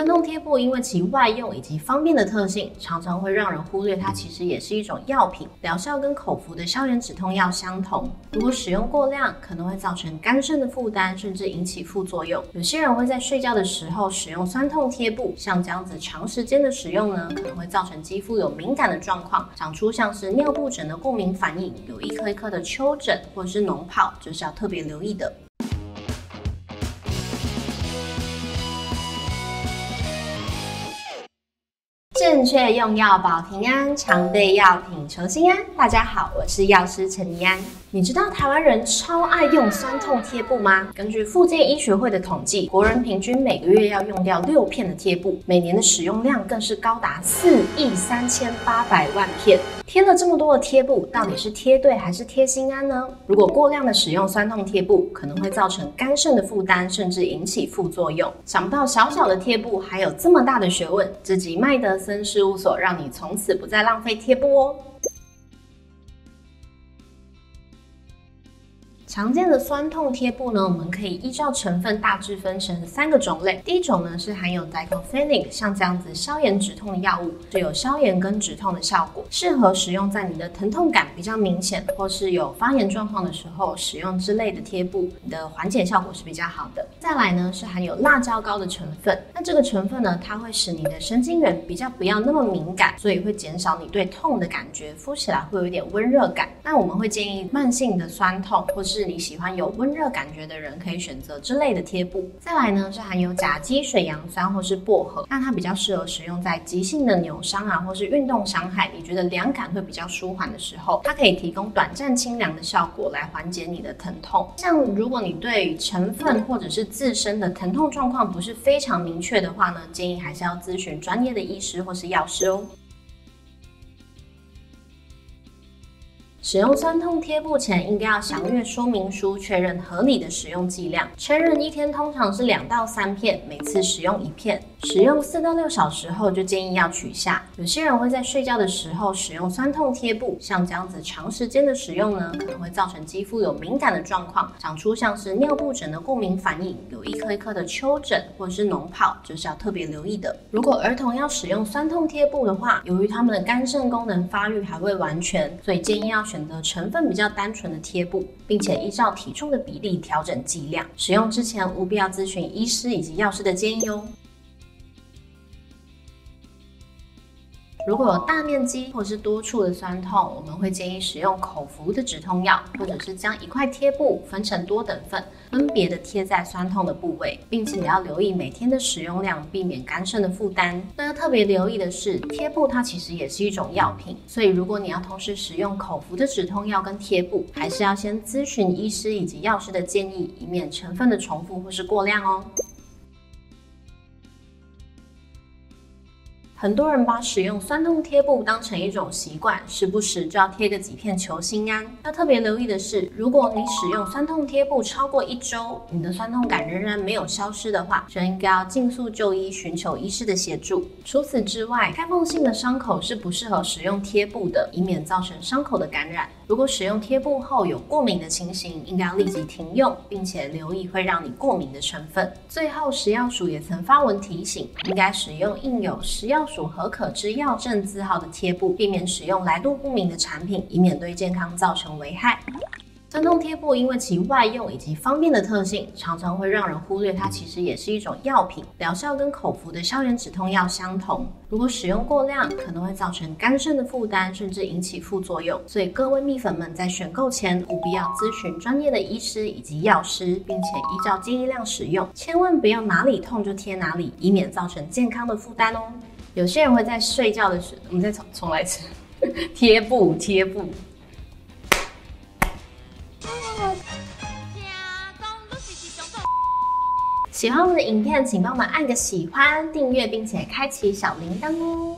酸痛贴布因为其外用以及方便的特性，常常会让人忽略它其实也是一种药品，疗效跟口服的消炎止痛药相同。如果使用过量，可能会造成肝肾的负担，甚至引起副作用。有些人会在睡觉的时候使用酸痛贴布，像这样子长时间的使用呢，可能会造成肌肤有敏感的状况，长出像是尿布疹的过敏反应，有一颗一颗的丘疹或者是脓泡，这是要特别留意的。正确用药保平安，常备药品求心安。大家好，我是药师陈怡安。你知道台湾人超爱用酸痛贴布吗？根据复健医学会的统计，国人平均每个月要用掉六片的贴布，每年的使用量更是高达四亿三千八百万片。贴了这么多的贴布，到底是贴对还是贴心安呢？如果过量的使用酸痛贴布，可能会造成肝肾的负担，甚至引起副作用。想不到小小的贴布还有这么大的学问，这集麦德森事务所让你从此不再浪费贴布哦。常见的酸痛贴布呢，我们可以依照成分大致分成三个种类。第一种呢是含有 diclofenac，像这样子消炎止痛的药物，就有消炎跟止痛的效果，适合使用在你的疼痛感比较明显或是有发炎状况的时候使用之类的贴布，你的缓解效果是比较好的。再来呢是含有辣椒膏的成分，那这个成分呢，它会使你的神经元比较不要那么敏感，所以会减少你对痛的感觉，敷起来会有一点温热感。那我们会建议慢性的酸痛或是你喜欢有温热感觉的人，可以选择这类的贴布。再来呢，是含有甲基水杨酸或是薄荷，那它比较适合使用在急性的扭伤啊，或是运动伤害，你觉得凉感会比较舒缓的时候，它可以提供短暂清凉的效果，来缓解你的疼痛。像如果你对成分或者是自身的疼痛状况不是非常明确的话呢，建议还是要咨询专业的医师或是药师哦。使用酸痛贴布前，应该要详阅说明书，确认合理的使用剂量。成人一天通常是两到三片，每次使用一片。使用四到六小时后，就建议要取下。有些人会在睡觉的时候使用酸痛贴布，像这样子长时间的使用呢，可能会造成肌肤有敏感的状况，长出像是尿布疹的过敏反应，有一颗一颗的丘疹或者是脓泡，这是要特别留意的。如果儿童要使用酸痛贴布的话，由于他们的肝肾功能发育还未完全，所以建议要选择成分比较单纯的贴布，并且依照体重的比例调整剂量。使用之前务必要咨询医师以及药师的建议哦。如果有大面积或是多处的酸痛，我们会建议使用口服的止痛药，或者是将一块贴布分成多等份，分别的贴在酸痛的部位，并且要留意每天的使用量，避免肝肾的负担。那要特别留意的是，贴布它其实也是一种药品，所以如果你要同时使用口服的止痛药跟贴布，还是要先咨询医师以及药师的建议，以免成分的重复或是过量哦。很多人把使用酸痛贴布当成一种习惯，时不时就要贴个几片求心安。要特别留意的是，如果你使用酸痛贴布超过一周，你的酸痛感仍然没有消失的话，就应该要尽速就医，寻求医师的协助。除此之外，开放性的伤口是不适合使用贴布的，以免造成伤口的感染。如果使用贴布后有过敏的情形，应该要立即停用，并且留意会让你过敏的成分。最后，食药署也曾发文提醒，应该使用印有食药署和可之药证字号的贴布，避免使用来路不明的产品，以免对健康造成危害。酸痛贴布因为其外用以及方便的特性，常常会让人忽略它其实也是一种药品，疗效跟口服的消炎止痛药相同。如果使用过量，可能会造成肝肾的负担，甚至引起副作用。所以各位蜜粉们在选购前，务必要咨询专业的医师以及药师，并且依照建议量使用，千万不要哪里痛就贴哪里，以免造成健康的负担哦。有些人会在睡觉的时，我们再重重来一次，贴 布贴布。喜欢我们的影片，请帮忙按个喜欢、订阅，并且开启小铃铛哦。